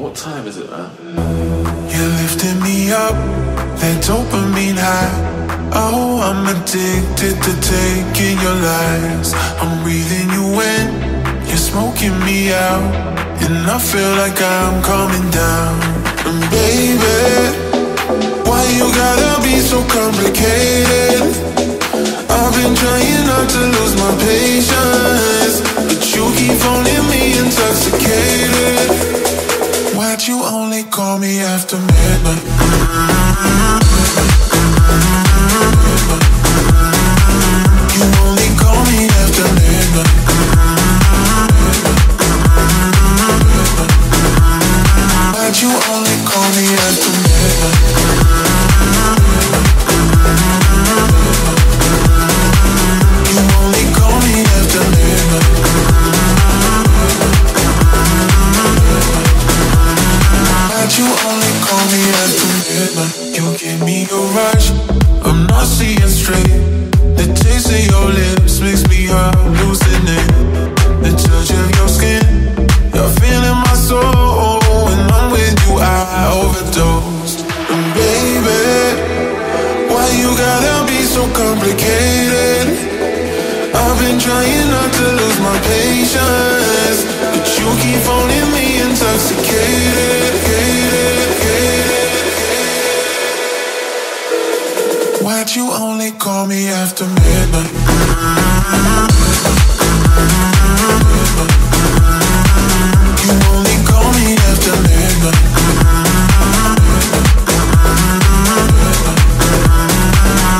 what time is it, man? You're lifting me up, that dopamine high. Oh, I'm addicted to taking your lies. I'm breathing you in, you're smoking me out. And I feel like I'm coming down. And baby, why you gotta be so complicated? I've been trying not to lose my patience, only call me after midnight? You only call me after midnight. Why'd you only call me after midnight? You only call me after midnight? You give me a rush, I'm not seeing straight. The taste of your lips makes me hallucinate. The touch of your skin, you're feeling my soul. When I'm with you, I overdose. And baby, why you gotta be so complicated? I've been trying not to lose my patience, but you keep phoning me intoxicated. Why'd you only call me after midnight?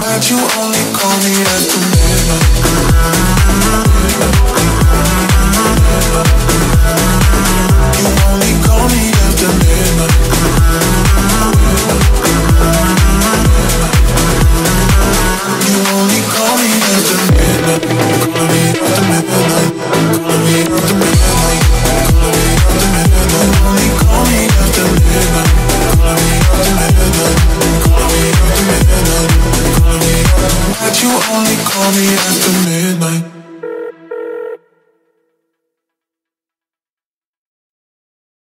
But you only call me after me after